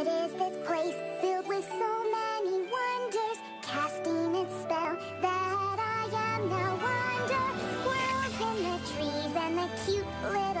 What is this place filled with so many wonders, casting its spell that I am now wonder? Squirrels in the trees and the cute little